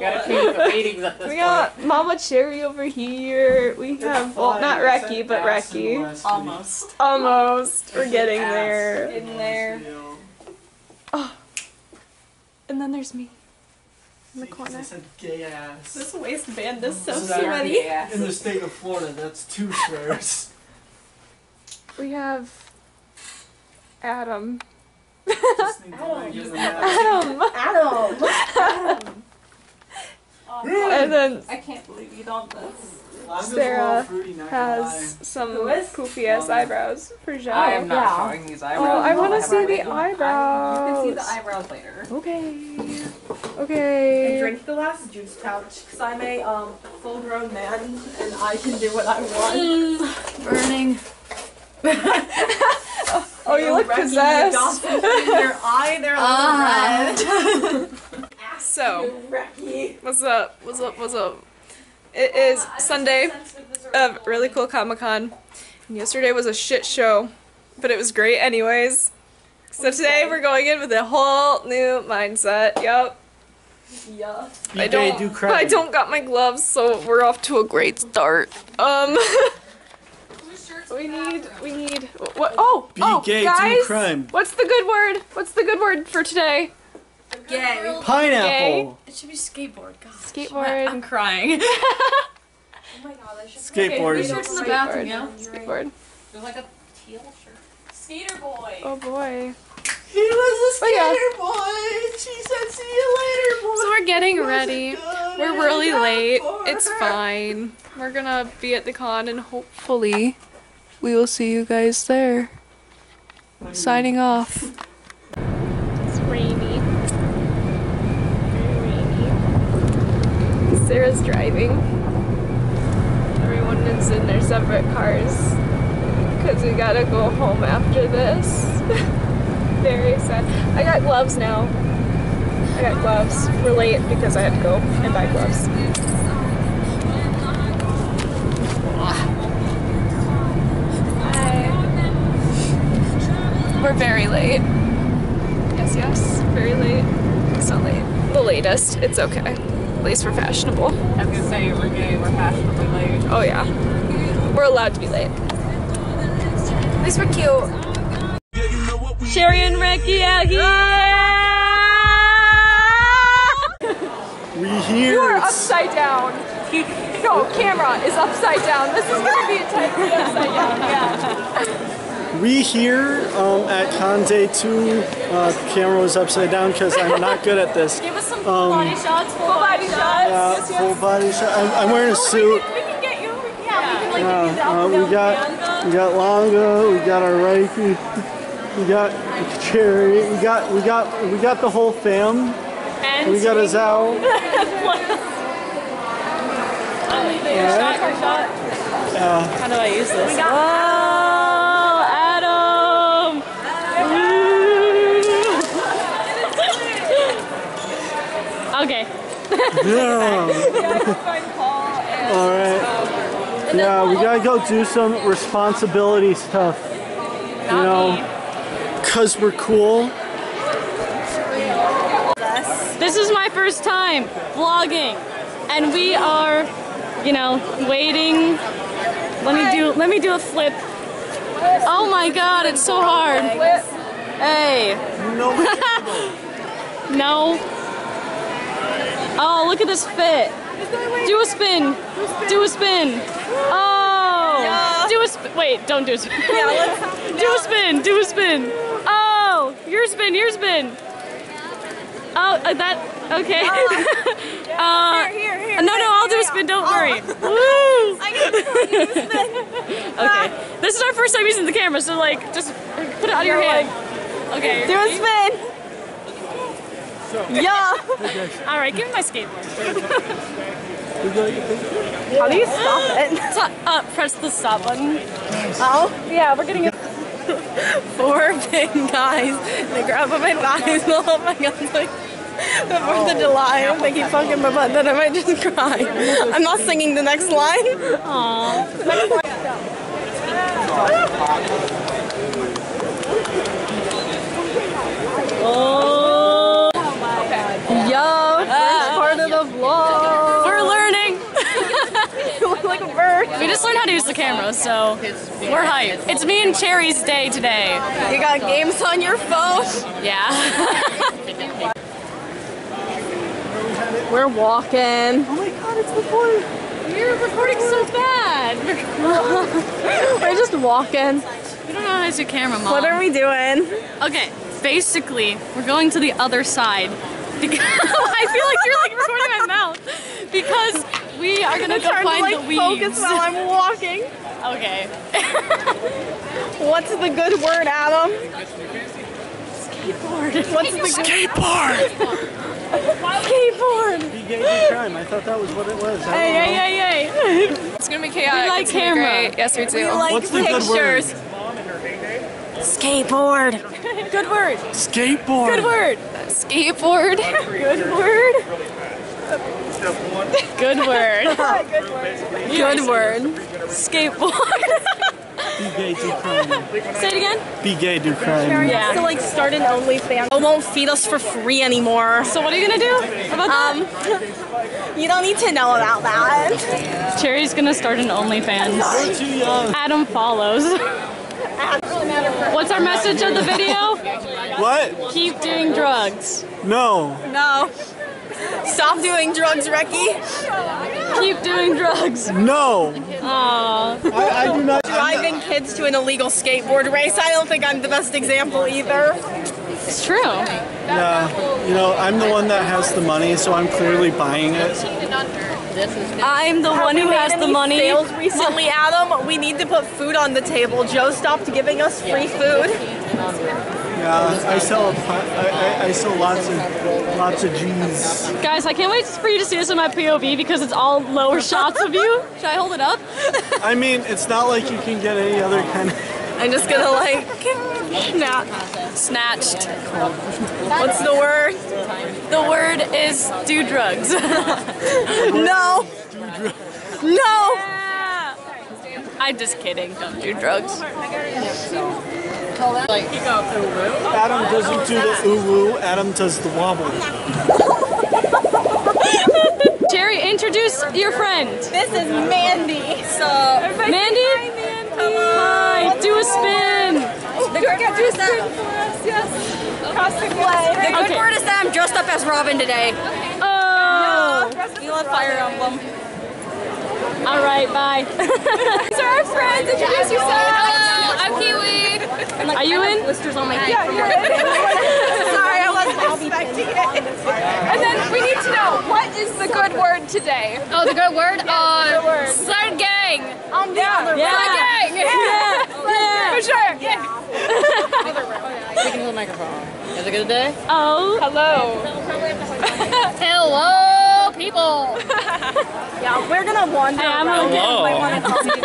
Gotta change the ratings at this We point. got Mama Cherry over here. We have well, not Reki, but Reki. Almost. Almost. We're getting Ass. there. In there. Oh. And then there's me in the corner. I said gay ass. This waistband is so This sweaty. In the state of Florida, that's two swears. We have Adam. Just need to Adam, give you them Adam. Adam! Adam! And then I can't believe you don't this. I'm Sarah little fruity, not gonna has some Who is? poofy ass eyebrows for Zhao. I am not Yeah. showing these eyebrows. Oh, I want to see the wig on. You can see the eyebrows. eyebrows later. Okay. Okay. I Okay. drink the last juice pouch because I'm a um, full grown man and I can do what I want. Burning. Oh, you look Wrecking the possessed. gospel in their eye, they're a little red. So, what's up? What's up? What's up? It is Sunday of really cool Comic Con. Yesterday was a shit show, but it was great anyways. So today we're going in with a whole new mindset. Yup. Yeah. Be I gay, don't. do crime. I don't got my gloves, so we're off to a great start. Um. we need. We need. What? Oh. Be oh, gay, do guys. crime. What's the good word? What's the good word for today? Gay. Pineapple. It should be skateboard. God. Skateboard. I'm crying. oh my god, I should Skateboard. Okay, shirts in the bathroom, Skateboard. yeah? Skateboard. There's like a teal shirt. Skater boy. Oh boy. He was a Oh, yeah. skater boy. She said, "See you later, boy." So we're getting ready. We're really late. It's her? fine. We're gonna be at the con and hopefully we will see you guys there. Signing off. It's rainy. Very Driving. Everyone is in their separate cars because we gotta go home after this. Very sad. I got gloves now. I got gloves. We're late because I had to go and buy gloves. We're very late. Yes, yes, very late. It's not late. The latest. It's okay. At least we're fashionable. I was gonna say we're gay, we're fashionably late. Oh yeah. We're allowed to be late. At least we're cute. Sherry and Reki out here! We hear. You are upside down. No, camera is upside down. This is gonna be entirely upside down. Yeah. We here um, at Con Day 2, uh, camera was upside down because I'm not good at this. Give us some Um, full body shots. Full body shots. Uh, Yes, yes. full body shot. I'm, I'm wearing a We suit. can, we can get you. Yeah, we can like Uh, give you the uh, we got Bianca. we got Langa, we got our Reki, we got Cherry, we got we got we got the whole fam. And We got a Zhao. Shot, her shot. how do I use this? Okay. Yeah. All right. Um, yeah, we gotta go do some responsibility stuff. You know, cause we're cool. This is my first time vlogging, and we are, you know, waiting. Let me do. Let me do a flip. Oh my God, it's so hard. Hey. No. No. Oh, look at this fit. Do a spin. Do a spin. Oh. Do a spin. Wait, don't do a spin. do a spin. Do a spin. Oh, your spin. Your spin. Oh, uh, that. Okay. uh, Here, here. no, no, I'll do a spin. Don't worry. Woo! okay. This is our first time using the camera, so like, just put it out of your hand. Okay. Do a spin! Yeah! All right, give me my skateboard. How do you stop it? Uh, press the stop button. Oh, yeah, we're getting it. Four big guys. They grab on my thighs and hold my guns like the Fourth of July. And they keep fucking my butt. Then I might just cry. I'm not singing the next line. Aww. Oh. Yo, first part of the vlog. We're learning. like a bird. We just learned how to use the camera, so we're hyped. It's me and Cherry's day today. You got games on your phone? Yeah. we're walking. Oh my god, it's recording. You're recording so bad. we're just walking. You don't know how to use your camera, Mom. What are we doing? Okay, basically, we're going to the other side because I feel like you're like recording my mouth. Because we are gonna go Trying to like the weeds. focus while I'm walking. Okay. What's the good word, Adam? Skateboard. What's the good Skateboard! skateboard? Be gay, do crime. I thought that was what it was. Hey, know. hey, hey, hey. It's gonna be chaotic. We like it's camera. great. Yes, we do. We like What's the good word? Pictures. Skateboard. Good word. Skateboard. Good word. Skateboard. Good word. Good word. Good word. Skateboard. Be gay, do crime. Say it again. Be gay, do crime. Yeah. To like start an OnlyFans. It won't feed us for free anymore. So what are you gonna do about Um, you don't need to know about that. Cherry's gonna start an OnlyFans. We're too young. Adam follows. What's our message of the video? What? Keep doing drugs. No. No. Stop doing drugs, Reki. Keep doing drugs. No. Aww. I, I do not. Driving kids to an illegal skateboard race. I don't think I'm the best example either. It's true. Yeah. You know, I'm the one that has the money, so I'm clearly buying it. I'm the one who has made the money. Sales recently, Adam. We need to put food on the table. Joe stopped giving us free food. Yeah, I sell. A, I, I, I sell lots of lots of G's. Guys, I can't wait for you to see this in my POV because it's all lower shots of you. Should I hold it up? I mean, it's not like you can get any other kind of. I'm just gonna like, nah. Snatched. What's the word? The word is do drugs. No. No. I'm just kidding. Don't do drugs. Like, Adam doesn't do the ooh woo. Adam does the wobble. Jerry, introduce your friend. This is Mandy. So. Mandy? Hi. Do a spin. The good word is that. Yes. Cosplay. The good Okay. word is that I'm dressed up as Robin today. Oh. You love Fire Emblem. All right. Bye. These are our friends. Introduce yourself. I'm Kiwi. Are you in? Blisters on my yeah, you're Sorry, I wasn't expecting it. And then we need to know what is the good word today? Oh, the good word. Uh, Side gang. On the other Yeah. way. Yeah. Yeah. For sure. Speaking to the microphone. Is it a good day? Oh. Hello. Hello, people. Yeah, we're gonna wander Hey, I'm around. gonna- I want to cosplay.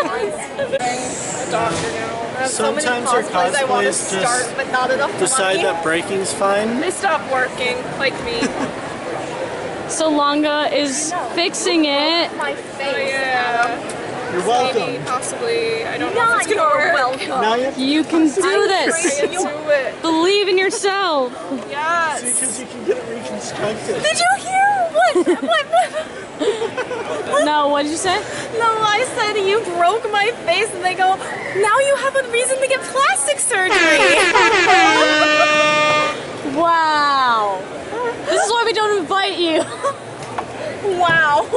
I have so many Sometimes our cosplays I want to cosplays just start, but not enough Decide money. that breaking's fine. They stop working, like me. So Langa is fixing it. my face. Yeah. You're Maybe, welcome. possibly. I don't know if it's gonna you're work. welcome. Now you You can do this. Bring it to it. Believe in yourself. Yes. because you can get it reconstructed. Did you hear? What? what? what? No, what did you say? No, I said you broke my face, and they go, now you have a reason to get plastic surgery. Wow. This is why we don't invite you. wow.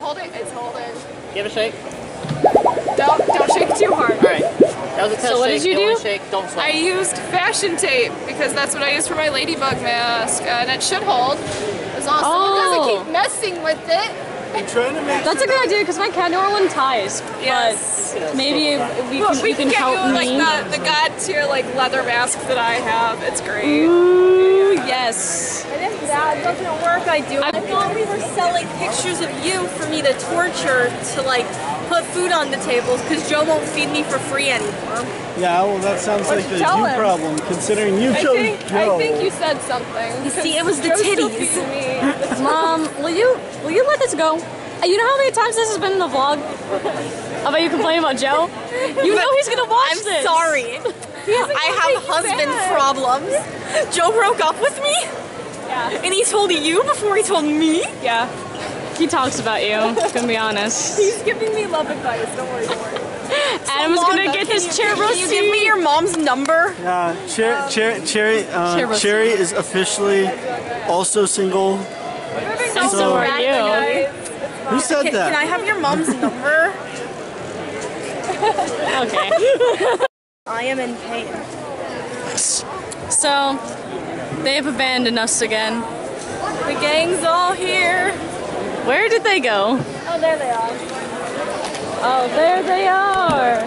Hold it. It's holding. Give it a shake. Don't don't shake too hard. All right. That was a test So what shake. did you Only do? Shake. Don't slap. I used fashion tape because that's what I use for my ladybug mask, uh, and it should hold. As long as someone Oh. doesn't keep messing with it. I'm trying to make That's a good idea because my cat Norland ties. Yes. But maybe we Well, can, we you can can get help you me. like the, the god tier like leather mask that I have. It's great. Ooh, yes. And if that doesn't work, I do. I thought we were selling pictures of you for me to torture to like put food on the tables because Joe won't feed me for free anymore. Yeah, well, that sounds like a you him? problem, considering you I chose think Joe. I think you said something. You see, it was the Joe's titties. feeding me. Mom, will you will you let this go? You know how many times this has been in the vlog? About you complaining about Joe? You know he's gonna watch I'm this. sorry. I have husband problems. Joe broke up with me, Yeah. and he told you before he told me. Yeah. He talks about you. Gonna be honest. He's giving me love advice. Don't worry, don't worry. Adam's gonna get this chair Can you give me your mom's number? Yeah, Cher- Cher- Cherry, uh, Cherry. Cherry is officially also single. And so are you. Who said Can, that? can I have your mom's number? Okay. I am in pain. So, they have abandoned us again. The gang's all here. Where did they go? Oh, there they are. Oh, there they are.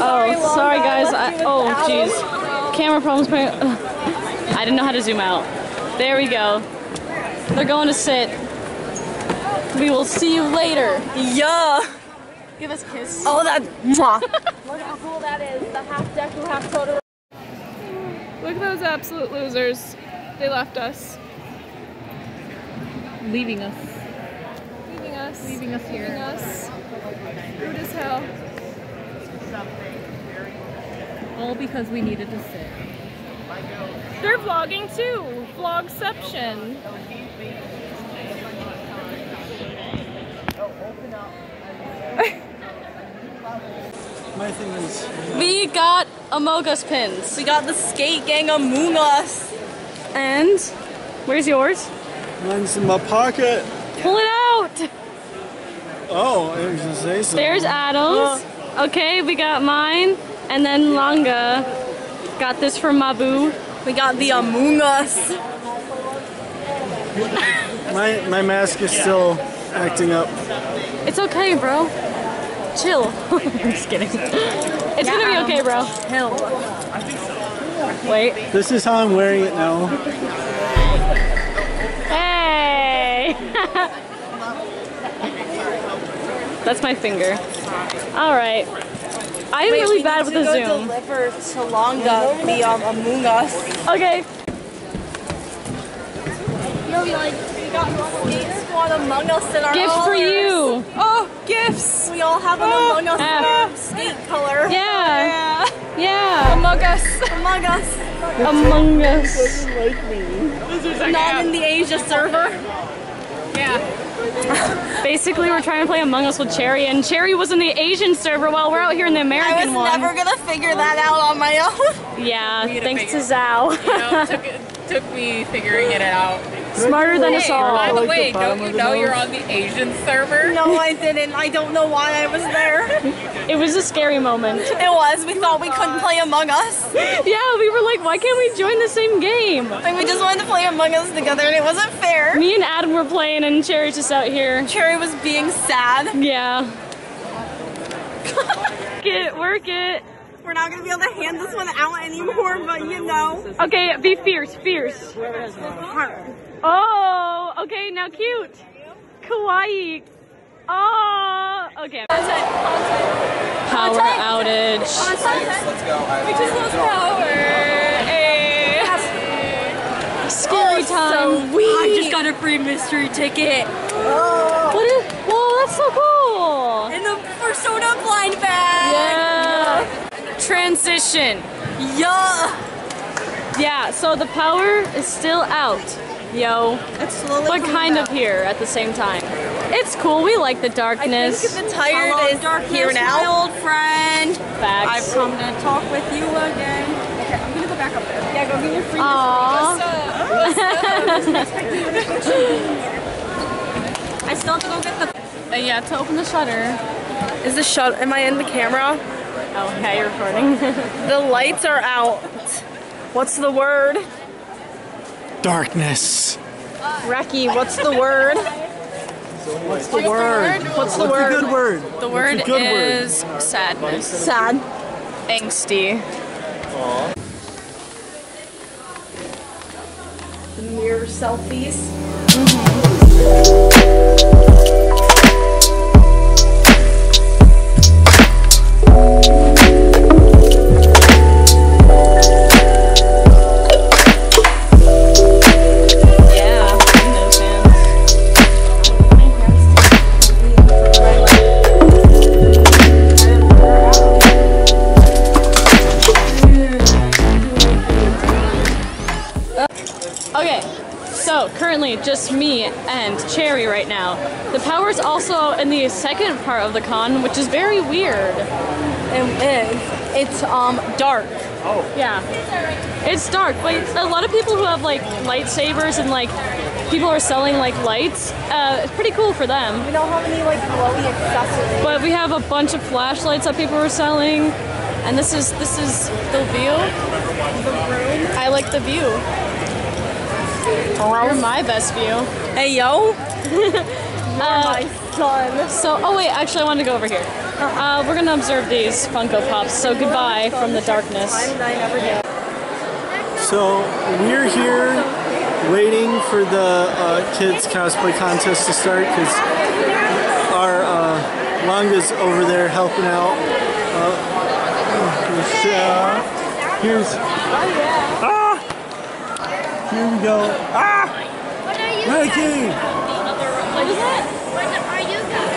Oh, I'm sorry, Oh, sorry. Guys. I, oh, jeez. Camera problems. I didn't know how to zoom out. There we go. They're going to sit. We will see you later. Yeah. Give us a kiss. Oh, that. Look how cool that is. The half deku, half. Look at those absolute losers. They left us. Leaving us. Leaving us. Leaving us here. Leaving us. Rude as hell. All because we needed to sit. They're vlogging too. Vlogception. My thing is, We got Among Us pins. We got the skate gang among us. And where's yours? mine's in my pocket. Pull it out. Oh, I was gonna say something. There's Adam's. Okay, we got mine. And then Langa got this from Mabu. We got the among us. My my mask is still acting up. It's okay, bro. Chill. I'm just kidding. It's gonna be okay, bro. Hell. Wait. This is how I'm wearing it now. Hey! That's my finger. Alright. I'm Wait, really bad need with to the go zoom. deliver to Langa the um, among us. Okay. Yo, we like we got skate squad among us in our Gift for you. Oh, gifts. We all have an among us skate color. Yeah. Yeah. Among us. Among us. Among Us. Not in the Asia server. Yeah. Basically, we're trying to play Among Us with Cherry, and Cherry was in the Asian server while we're out here in the American I was one. never gonna figure that out on my own. Yeah, thanks figure- to Zhao. You know, it took, it took me figuring it out. Smarter than us Hey, by all. the like the way, bottom don't you know you're on the Asian server? no, I didn't. I don't know why I was there. It was a scary moment. It was. We thought we couldn't play Among Us. Yeah, we were like, why can't we join the same game? Like we just wanted to play Among Us together, and it wasn't fair. Me and Adam were playing, and Cherry's just out here. Cherry was being sad. Yeah. Get it, work it. We're not gonna be able to hand this one out anymore, but you know. Okay, be fierce, fierce. Oh, okay, now cute. Kawaii. Oh, okay. Power outage. We just lost power. Eh. Scary oh, time. I just got a free mystery ticket. What is? Whoa, that's so cool. In the Persona blind bag. Yeah. Transition. Yeah. Yeah, so the power is still out. Yo. It's slowly But kind back. of here at the same time. It's cool. We like the I darkness. think the tired Hello, is darkness, here now. my old friend. Facts. I've come to talk with you again. Okay, I'm gonna go back up there. Yeah, go get your free Aww. I still have to go get the. Uh, yeah, to open the shutter. Is the shut? Am I in the camera? Oh, yeah, you're recording. The lights are out. What's the word? Darkness. Reki, what's the word? What's the word? What's the What's word? a good word? The word a good word? is sadness. Sad. Angsty. The mirror selfies. Yeah, second part of the con, which is very weird. It is. It's um dark. Oh. Yeah. It's dark, but a lot of people who have like lightsabers and like people are selling like lights. Uh, it's pretty cool for them. We don't have any like glowy accessories? But we have a bunch of flashlights that people are selling, and this is this is the view. The room. I like the view. You're my best view. Hey yo. Uh, My son. so, oh wait, actually, I wanted to go over here. Uh, we're gonna observe these Funko Pops. So goodbye from the darkness. So we're here waiting for the uh, kids cosplay contest to start because our uh, Langa's over there helping out. Uh, Here's. Ah! Here we go. Ah! Mikey! What is that? What are you guys?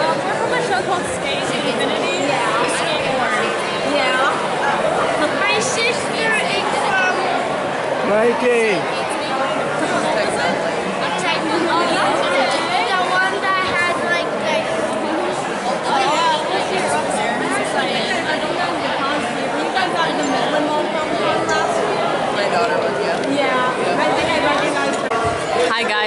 Um, we're from a show called Skate Infinity. Yeah. Skateboard. Yeah. My sister is from Mikey! the one that has like the.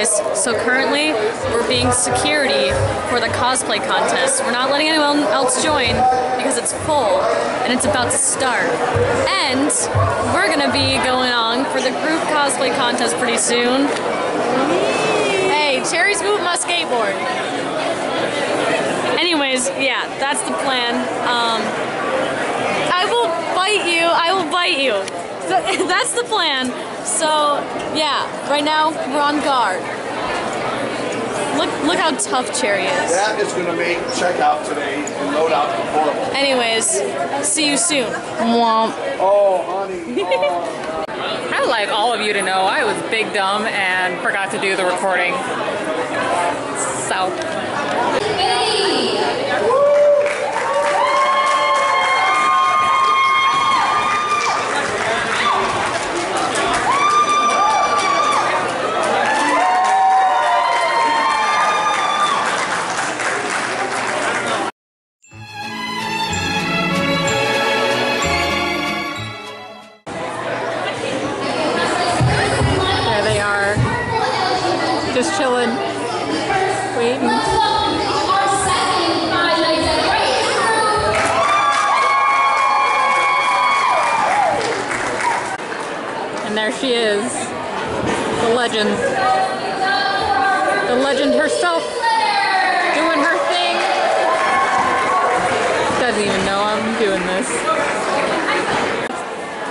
Guys. So currently we're being security for the cosplay contest. We're not letting anyone else join because it's full and it's about to start. And we're gonna be going on for the group cosplay contest pretty soon. Hey, Cherry's moving my skateboard. Anyways, yeah, that's the plan. Um, I will bite you. I will bite you. That's the plan. So yeah, right now we're on guard. Look, look how tough Cherry is. That is going to make checkout today and load out horrible. Anyways, see you soon. Mwomp. Oh, honey. Oh. I'd like all of you to know I was big dumb and forgot to do the recording. So. Just chilling. Waiting. And there she is. The legend. The legend herself. Doing her thing. Doesn't even know I'm doing this.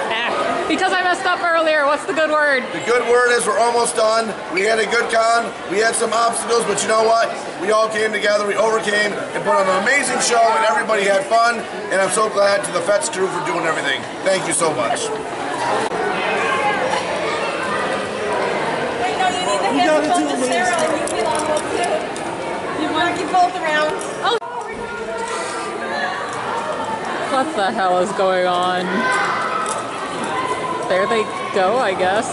Ah, Because I messed up earlier, what's the good word? The good word is we're almost done. We had a good con. We had some obstacles, but you know what? We all came together, we overcame, and put on an amazing show, and everybody had fun. And I'm so glad to the FETS crew for doing everything. Thank you so much. Wait, no, you need the We gotta headphones do to. Sarah and you can on both too. You want you both around. Oh. What the hell is going on? There they go, I guess.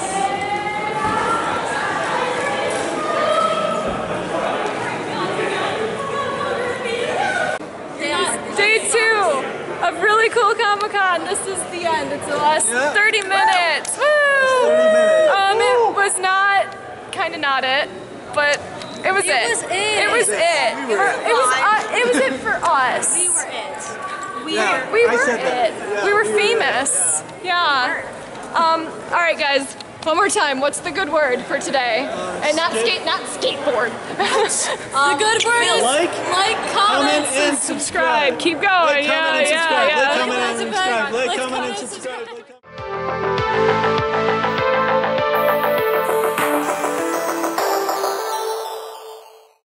Day two of really cool Comic Con. This is the end. It's the last Yeah. 30 minutes. Woo! 30 minutes. Um, it was not, kind of not it, but it was it. It was it. It was it. We were For- it. it was uh, it was it for us. We were it. We Yeah, We were said that. it. Yeah, we were we were famous. Yeah. Um. All right, guys. One more time. What's the good word for today? and not skate, not skateboard. the good word is Like, like, comment, comment, and subscribe. Keep going. Like, yeah, yeah, subscribe. yeah. Like, comment, and subscribe. Like, comment, and subscribe.